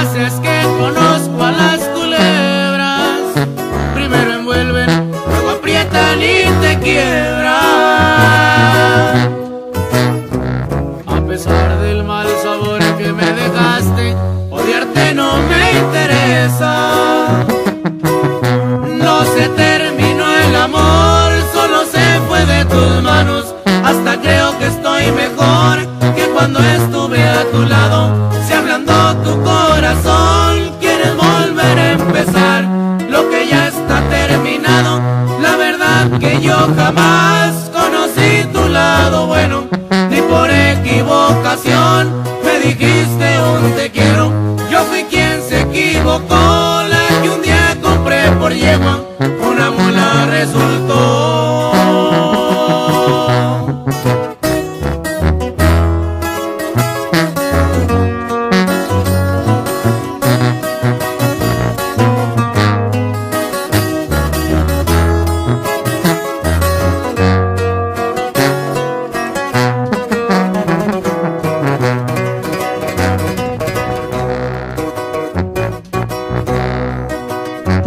es que conozco a las culebras. Primero envuelven, luego aprietan y te quiebran. A pesar del mal sabor que me dejaste, odiarte no me interesa. No se terminó el amor, solo se fue de tus manos. Hasta creo que estoy mejor que cuando yo jamás conocí tu lado bueno, ni por equivocación me dijiste un te quiero. Yo fui quien se equivocó, la que un día compré por yegua, una mula resultó.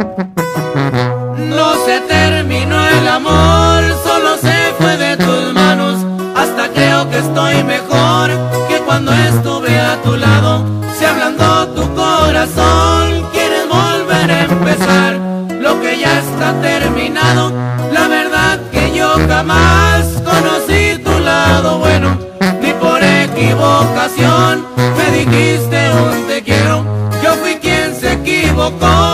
No se terminó el amor, solo se fue de tus manos. Hasta creo que estoy mejor que cuando estuve a tu lado. Se ablandó tu corazón, quieres volver a empezar. Lo que ya está terminado, la verdad que yo jamás conocí tu lado bueno. Ni por equivocación me dijiste un te quiero. Yo fui quien se equivocó.